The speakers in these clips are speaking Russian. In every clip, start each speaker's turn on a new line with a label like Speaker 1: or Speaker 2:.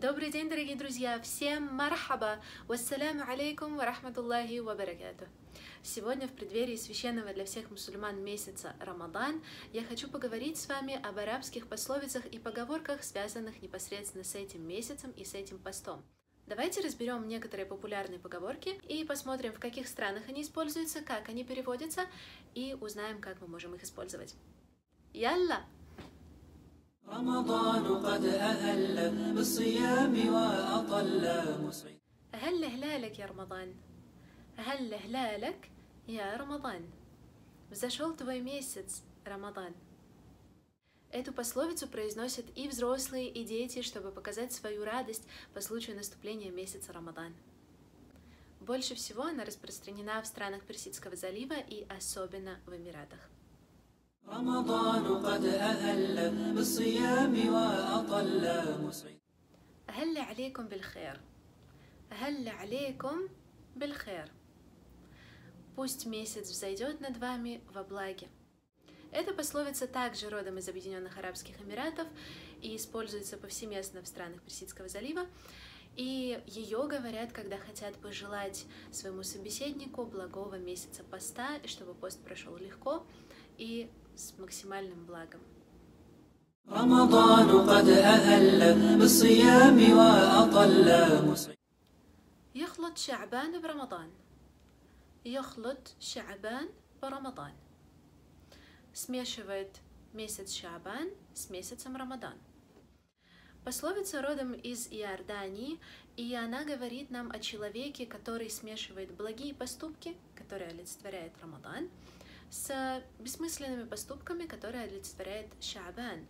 Speaker 1: Добрый день, дорогие друзья! Всем мархаба! Вассаляму алейкум ва рахматуллахи ва баракату. Сегодня в преддверии священного для всех мусульман месяца Рамадан я хочу поговорить с вами об арабских пословицах и поговорках, связанных непосредственно с этим месяцем и с этим постом. Давайте разберем некоторые популярные поговорки и посмотрим, в каких странах они используются, как они переводятся, и узнаем, как мы можем их использовать. Ялла!
Speaker 2: رمضان قد أهل بالصيام وأطل مصيب
Speaker 1: أهل هلالك يا رمضان أهل هلالك يا رمضان Взошел твой месяц, Рамадан. Эту пословицу произносят и взрослые, и дети, чтобы показать свою радость по случаю наступления месяца Рамадан. Больше всего она распространена в странах Персидского залива и особенно в Эмиратах.
Speaker 2: رمضان قد أهل بالصيام وأطل مصيب
Speaker 1: أهل عليكم بالخير أهل عليكم بالخير Пусть месяц взойдет над вами во благе. Эта пословица также родом из Объединенных Арабских Эмиратов и используется повсеместно в странах Персидского залива. И ее говорят, когда хотят пожелать своему собеседнику благого месяца поста, и чтобы пост прошел легко и с максимальным благом.
Speaker 2: رمضان قد أهل بالصيام وأطل مصيب
Speaker 1: يخلط شعبان برمضان يخلط شعبان برمضان смешивает месяц Шабан с месяцем Рамадан. Пословица родом из Иордании, и она говорит нам о человеке, который смешивает благие поступки, которые олицетворяет Рамадан, с бессмысленными поступками, которые олицетворяет Шабан.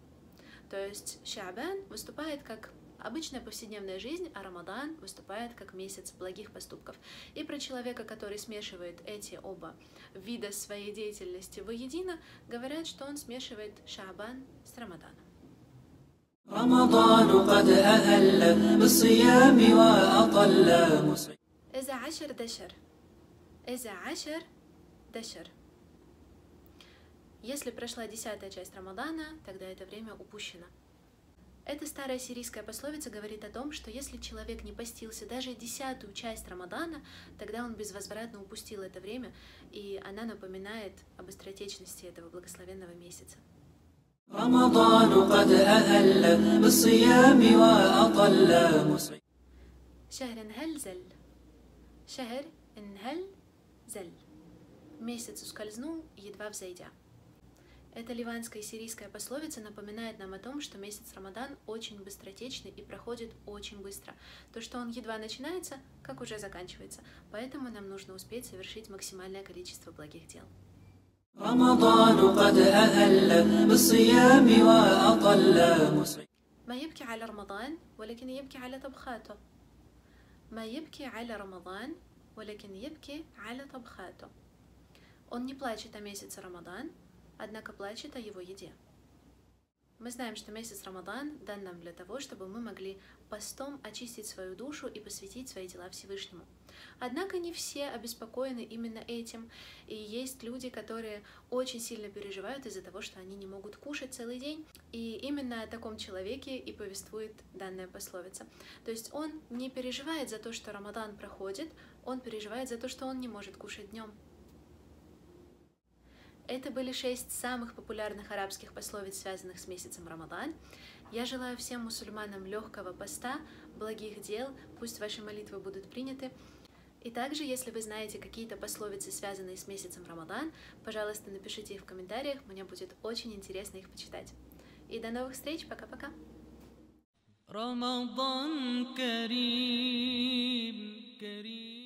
Speaker 1: То есть Шабан выступает как обычная повседневная жизнь, а Рамадан выступает как месяц благих поступков. И про человека, который смешивает эти оба вида своей деятельности воедино, говорят, что он смешивает Шабан с Рамаданом. إذا عشر دشر إذا عشر دشر Если прошла десятая часть Рамадана, тогда это время упущено. Эта старая сирийская пословица говорит о том, что если человек не постился даже десятую часть Рамадана, тогда он безвозвратно упустил это время, и она напоминает об быстротечности этого благословенного месяца.
Speaker 2: رمضان قد أهل بالصيام وأطل مصيب
Speaker 1: شهر انهل شهر انهل зель. Месяц ускользнул, едва взойдя. Эта ливанская и сирийская пословица напоминает нам о том, что месяц Рамадан очень быстротечный и проходит очень быстро. То, что он едва начинается, как уже заканчивается. Поэтому нам нужно успеть совершить максимальное количество благих дел.
Speaker 2: رمضان قد أهل بالصيام وأطل مصيب
Speaker 1: ما يبكي على رمضان ولكن يبكي على طبخاته ما يبكي على رمضان ولكن يبكي على طبخاته Он не плачет о месяце Рамадан, однако плачет о его еде. Мы знаем, что месяц Рамадан дан нам для того, чтобы мы могли постом очистить свою душу и посвятить свои дела Всевышнему. Однако не все обеспокоены именно этим, и есть люди, которые очень сильно переживают из-за того, что они не могут кушать целый день, и именно о таком человеке и повествует данная пословица. То есть он не переживает за то, что Рамадан проходит, он переживает за то, что он не может кушать днем. Это были шесть самых популярных арабских пословиц, связанных с месяцем Рамадан. Я желаю всем мусульманам легкого поста, благих дел, пусть ваши молитвы будут приняты. И также, если вы знаете какие-то пословицы, связанные с месяцем Рамадан, пожалуйста, напишите их в комментариях, мне будет очень интересно их почитать. И до новых встреч, пока-пока!
Speaker 2: رمضان كريم كريم